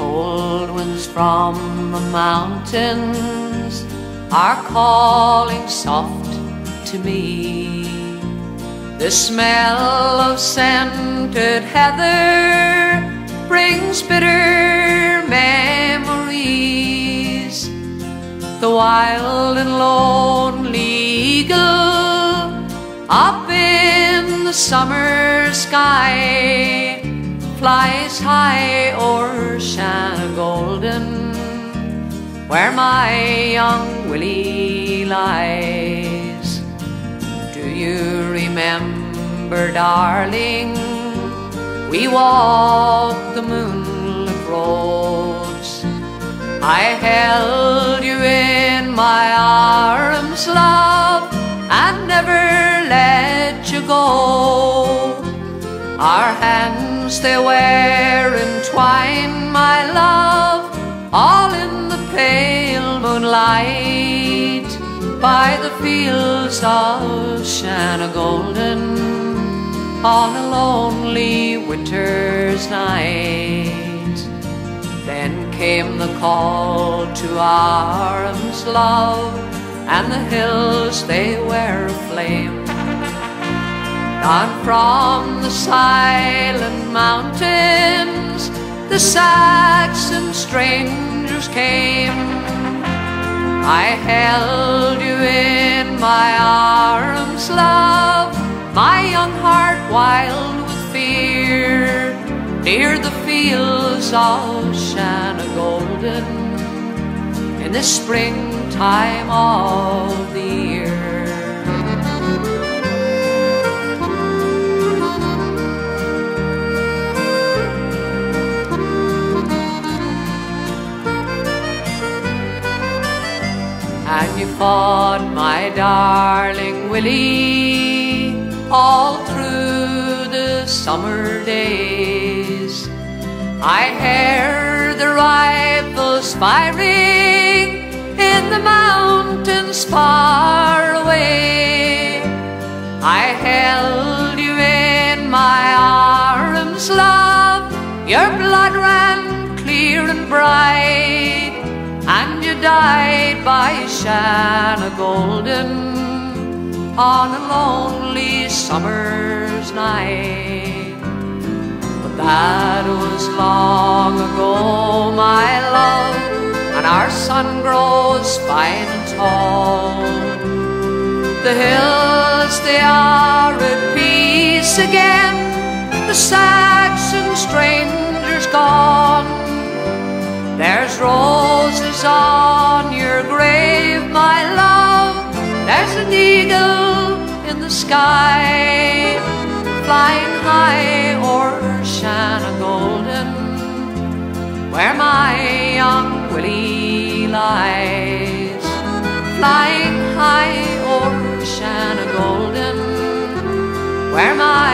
cold winds from the mountains are calling soft to me. The smell of scented heather brings bitter memories. The wild and lonely eagle up in the summer sky flies high o'er Shanagolden, where my young Willie lies. Do you remember, darling, we walked the moonlit roads? I held never let you go. Our hands they were entwined, my love, all in the pale moonlight by the fields of Shanagolden on a lonely winter's night. Then came the call to arms, love, and the hills they were aflame. On from the silent mountains, the Saxon strangers came. I held you in my arms, love, my young heart wild with fear, near the fields of Shanagolden in the springtime of the year. And you fought, my darling Willie, all through the summer days. I heard the rifles firing the mountains far away. I held you in my arms, love, your blood ran clear and bright and you died by Shanagolden on a lonely summer's night. But that was long ago, my love, and our sun fine and tall. The hills, they are at peace again, the Saxon strangers gone. There's roses on your grave, my love. There's an eagle in the sky, flying high flying high over Shanagolden, where my